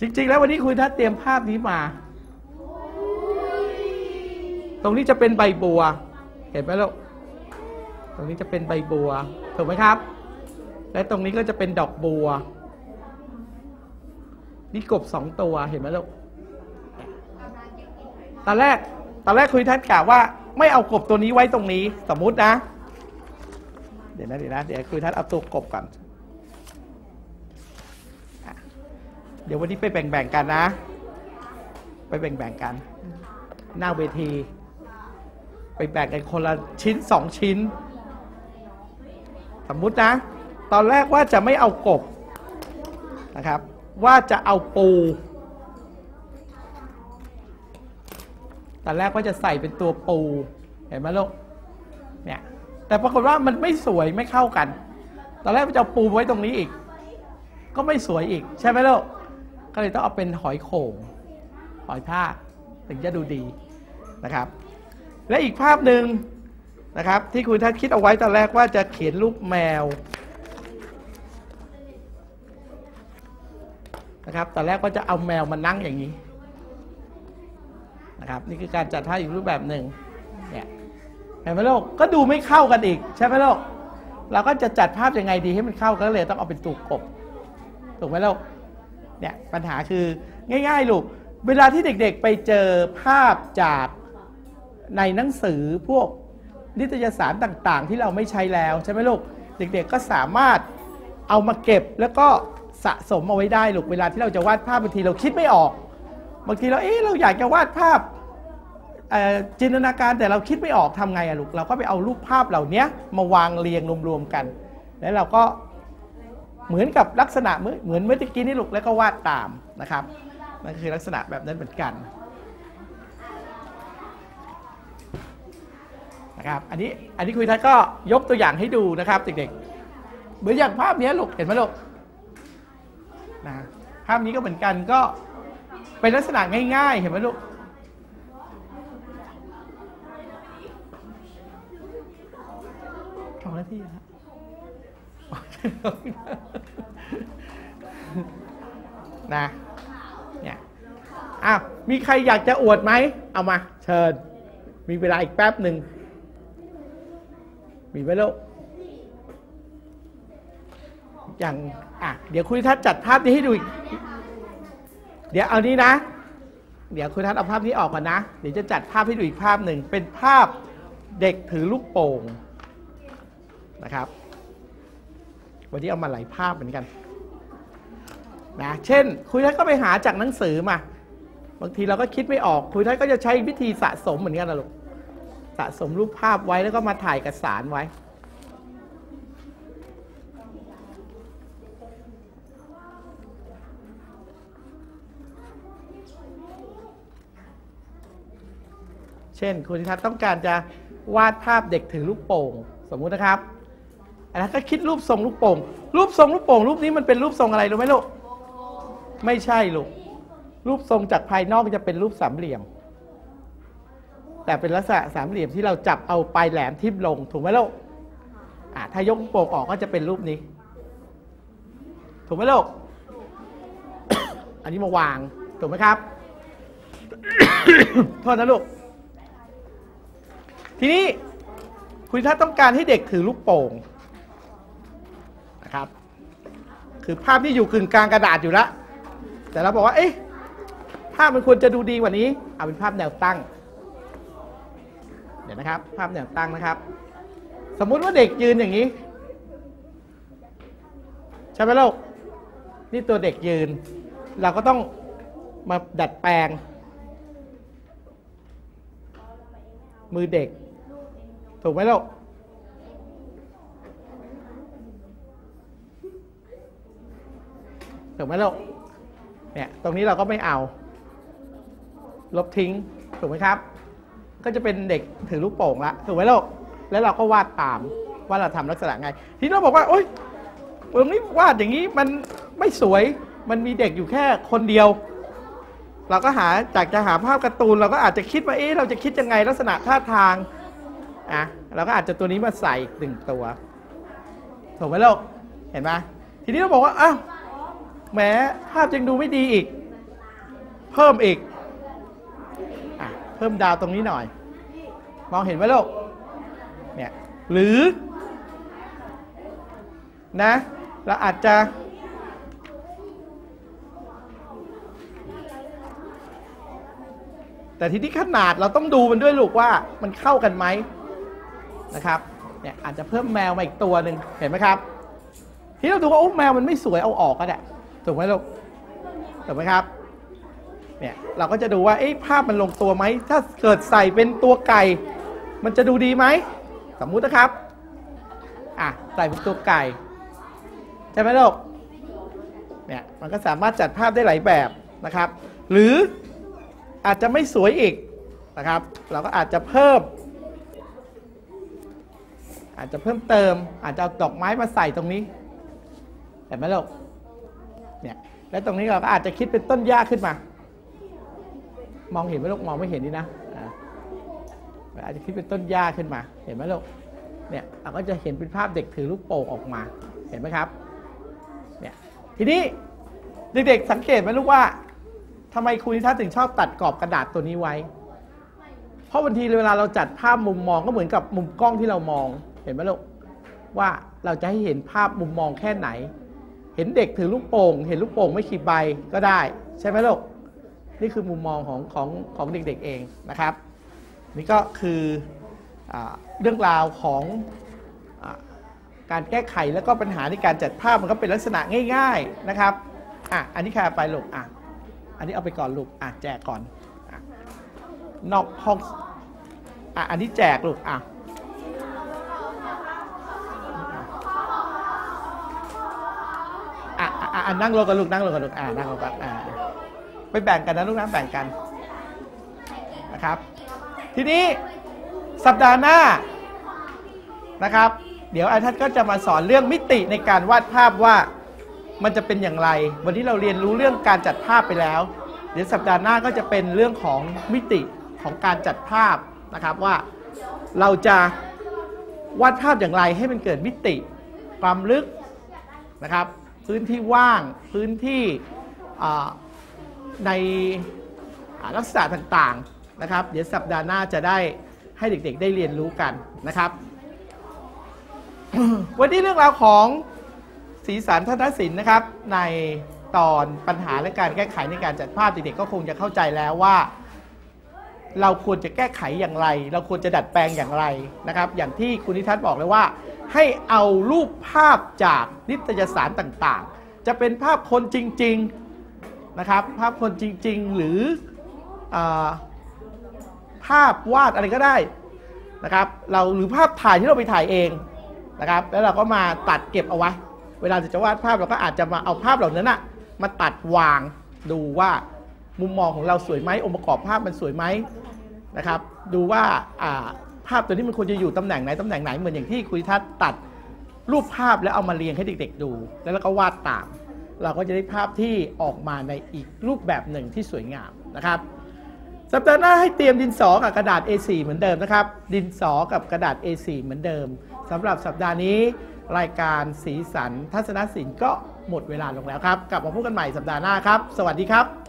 จริง ๆ แล้ววันนี้คุณทัศน์เตรียมภาพนี้มา ตรงนี้จะเป็นใบบัว เห็นไหมลูก ตรงนี้จะเป็นใบบัว ถูกไหมครับ และตรงนี้ก็จะเป็นดอกบัว นี่กบสองตัว เห็นไหมลูก ตอนแรก ตอนแรกคุยทัศน์กล่าวว่า ไม่เอากบตัวนี้ไว้ตรงนี้ สมมุตินะ เดี๋ยวนะเดี๋ยวนะ เดี๋ยวคุยทัศน์เอาตัวกบก่อนอะ เดี๋ยววันนี้ไปแบ่งๆกันนะ ไปแบ่งๆกัน หน้าเวที ไปแบ่งกันคนละชิ้นสองชิ้น สมมุตินะ ตอนแรกว่าจะไม่เอากบนะครับ ว่าจะเอาปูตอนแรกว่าจะใส่เป็นตัวปูเห็นไหมลูกเนี่ยแต่ปรากฏว่ามันไม่สวยไม่เข้ากัน ตอนแรกจะเอาปูไว้ตรงนี้อีก ก็ไม่สวยอีกใช่ไหมลูก ก็เลยต้องเอาเป็นหอยโข่งหอยทากถึงจะดูดีนะครับ และอีกภาพหนึ่งนะครับ ที่คุณทัศน์คิดเอาไว้ตอนแรกว่าจะเขียนรูปแมวนะครับตอนแรกก็จะเอาแมวมานั่งอย่างนี้นะครับ นี่คือการจัดท่าอีกรูปแบบหนึ่งเนี่ยเห็นไหมลูกก็ดูไม่เข้ากันอีก ใช่ไหมลูกเราก็จะจัดภาพยังไงดีให้มันเข้ากันเลยต้องเอาเป็นตูกกบถูกไหมลูก เนี่ยปัญหาคือง่าย ๆ ลูก เวลาที่เด็กๆไปเจอภาพจากในหนังสือพวกนิตยสารต่างๆ ที่เราไม่ใช้แล้วใช่ไหมลูก เด็กๆก็สามารถเอามาเก็บแล้วก็สะสมเอาไว้ได้ลูกเวลาที่เราจะวาดภาพบางทีเราคิดไม่ออก บางทีเราเอ๊ะเราอยากจะวาดภาพจินตนาการแต่เราคิดไม่ออกทำไงอะลูกเราก็ไปเอารูปภาพเหล่านี้มาวางเรียงรวมๆกัน แล้วเราก็ เหมือนกับลักษณะเหมือนเมื่อกี้นี่ลูกแล้วก็วาดตามนะครับนั่นคือลักษณะแบบนั้นเหมือนกันนะครับอันนี้อันนี้คุยทัศน์ก็ยกตัวอย่างให้ดูนะครับเด็กๆเหมือนอย่างภาพนี้ลูกเห็นไหมลูกนะภาพนี้ก็เหมือนกันก็เป็นลักษณะง่ายๆ เห็นไหมลูกสองนาทีแล้ว นะเนี่ยอ้าวมีใครอยากจะอวดไหม เอามา เชิญ มีเวลาอีกแป๊บหนึ่ง มีไหมลูกอย่างอะเดี๋ยวคุณทัศน์จัดภาพนี้ให้ดูอีก เดี๋ยวเอานี้นะ เดี๋ยวคุณทัศน์เอาภาพนี้ออกก่อนนะ เดี๋ยวจะจัดภาพให้ดูอีกภาพหนึ่ง เป็นภาพเด็กถือลูกโป่งนะครับ วันนี้เอามาหลายภาพเหมือนกันนะเช่น คุยทัศน์ก็ไปหาจากหนังสือมา บางทีเราก็คิดไม่ออก คุยทัศน์ก็จะใช้วิธีสะสมเหมือนกันนะลูกสะสมรูปภาพไว้แล้วก็มาถ่ายเอกสารไว้เช่นคุณทัศน์ต้องการจะวาดภาพเด็กถือลูกโป่ง สมมุตินะครับ อันนั้นก็คิดรูปทรงลูกโป่ง รูปทรงลูกโป่งรูปนี้มันเป็นรูปทรงอะไรรู้ไหมลูก ไม่ใช่ลูก รูปทรงจากภายนอกจะเป็นรูปสามเหลี่ยม แต่เป็นลักษณะสามเหลี่ยมที่เราจับเอาปลายแหลมทิ่มลงถูกไหมลูกอะถ้ายกลูกโป่งออกก็จะเป็นรูปนี้ ถูกไหมลูก อันนี้มาวาง ถูกไหมครับ โทษนะลูก ทีนี้คุณถ้าต้องการให้เด็กถือลูกโป่งนะครับ คือภาพที่อยู่กึ่งกลางกระดาษอยู่แล้วแต่เราบอกว่าเอ๊ะภาพมันควรจะดูดีกว่านี้ เอาเป็นภาพแนวตั้ง เดี๋ยวนะครับ ภาพแนวตั้งนะครับ สมมุติว่าเด็กยืนอย่างนี้ใช่ไหมลูกนี่ตัวเด็กยืน เราก็ต้องมาดัดแปลง มือเด็ก ถูกไหมลูก ถูกไหมลูกเนี่ยตรงนี้เราก็ไม่เอา ลบทิ้งถูกไหมครับ ก็จะเป็นเด็กถือลูกโป่งละถูกไหมลูกแล้วเราก็วาดตามว่าเราทำลักษณะไง ทีนี้เราบอกว่าโอ๊ยตรงนี้วาดอย่างนี้มันไม่สวยมันมีเด็กอยู่แค่คนเดียว เราก็หาจากจะหาภาพการ์ตูน เราก็อาจจะคิดว่าเอ๊ะเราจะคิดยังไงลักษณะท่าทางอะเราก็อาจจะตัวนี้มาใส่หนึ่งตัวถูกไหมลูกเห็นไหมทีนี้เราบอกว่าอ้าว แหมภาพยังดูไม่ดีอีก เพิ่มอีกอเพิ่มดาวตรงนี้หน่อย มองเห็นไหมลูกเนี่ยหรือ นะเราอาจจะ แต่ทีนี้ขนาดเราต้องดูมันด้วยลูกว่ามันเข้ากันไหมนะครับเนี่ยอาจจะเพิ่มแมวมาอีกตัวหนึ่งเห็นไหมครับ ที่เราดูว่าโอ้แมวมันไม่สวยเอาออกก็ได้ ถูกไหมลูกถูกไหมครับเนี่ยเราก็จะดูว่าเอ๊ะภาพมันลงตัวไหม ถ้าเกิดใส่เป็นตัวไก่ มันจะดูดีไหม สมมุตินะครับอะใส่เป็นตัวไก่ ใช่ไหมลูกเนี่ยมันก็สามารถจัดภาพได้หลายแบบนะครับ หรืออาจจะไม่สวยอีกนะครับ เราก็อาจจะเพิ่ม อาจจะเพิ่มเติม อาจจะเอาดอกไม้มาใส่ตรงนี้เห็นไหมลูก เนี่ยแล้วตรงนี้เราก็อาจจะคิดเป็นต้นหญ้าขึ้นมา มองเห็นไหมลูกมองไม่เห็นนี่นะอาจจะคิดเป็นต้นหญ้าขึ้นมา เห็นไหมลูกเนี่ยเราก็จะเห็นเป็นภาพเด็กถือลูกโป่งออกมาเห็นไหมครับเนี่ยทีนี้เด็กๆสังเกตไหมลูกว่าทำไมครูนิทัศน์ถึงชอบตัดกรอบกระดาษตัวนี้ไว้ เพราะบางทีเวลาเราจัดภาพมุมมองก็เหมือนกับมุมกล้องที่เรามอง เห็นไหมลูกว่าเราจะให้เห็นภาพมุมมองแค่ไหน เห็นเด็กถือลูกโป่ง เห็นลูกโป่งไม่ขีดใบก็ได้ ใช่ไหมลูก นี่คือมุมมองของของของเด็กๆเองนะครับ นี่ก็คืออเรื่องราวของอการแก้ไขแล้วก็ปัญหาในการจัดภาพมันก็เป็นลักษณะง่าย ๆนะครับอะอันนี้ใครเอาไปลูกอะอันนี้เอาไปก่อนลูกอะแจกก่อนอนอกห้องอะอันนี้แจกลูกอะ อะอะอะนั่งลงกันลูกนั่งลงกันลูกอ่านั่งลงกันอ่าไปแบ่งกันนะลูกนะแบ่งกันนะครับ ทีนี้สัปดาห์หน้านะครับ เดี๋ยวอาทัศน์ก็จะมาสอนเรื่องมิติในการวาดภาพว่ามันจะเป็นอย่างไร วันนี้เราเรียนรู้เรื่องการจัดภาพไปแล้ว เดี๋ยวสัปดาห์หน้าก็จะเป็นเรื่องของมิติของการจัดภาพนะครับว่าเราจะวาดภาพอย่างไรให้มันเกิดมิติความลึกนะครับ พื้นที่ว่างพื้นที่ในลักษณะต่างๆนะครับ เดี๋ยวสัปดาห์หน้าจะได้ให้เด็กๆ ได้เรียนรู้กันนะครับ วันนี้เรื่องราวของสีสันทัศนศิลป์นะครับ ในตอนปัญหาและการแก้ไขในการจัดภาพเด็กๆก็คงจะเข้าใจแล้วว่า เราควรจะแก้ไขอย่างไร เราควรจะดัดแปลงอย่างไรนะครับ อย่างที่คุณนิทัศน์บอกเลยว่า ให้เอารูปภาพจากนิตยสารต่างๆ จะเป็นภาพคนจริงๆนะครับ ภาพคนจริงๆ หรืออภาพวาดอะไรก็ได้นะครับเราหรือภาพถ่ายที่เราไปถ่ายเองนะครับ แล้วเราก็มาตัดเก็บเอาไว้ เวลาจะวาดภาพเราก็อาจจะมาเอาภาพเหล่านั้นนะมาตัดวางดูว่ามุมมองของเราสวยไหมองค์ประกอบภาพมันสวยไหมนะครับ ดูว่า ภาพตัวนี้มันควรจะอยู่ตำแหน่งไหนตำแหน่งไหนเหมือนอย่างที่คุยทัศตัดรูปภาพแล้วเอามาเรียงให้เด็ก ๆ ดู แล้วเราก็วาดตาม เราก็จะได้ภาพที่ออกมาในอีกรูปแบบหนึ่งที่สวยงามนะครับสัปดาห์หน้าให้เตรียมดินสอกับกระดาษ A4 เหมือนเดิมนะครับ ดินสอกับกระดาษ A4 เหมือนเดิมสำหรับสัปดาห์นี้ รายการสีสันทัศนศิลป์ก็หมดเวลาลงแล้วครับ กลับมาพบกันใหม่สัปดาห์หน้าครับ สวัสดีครับ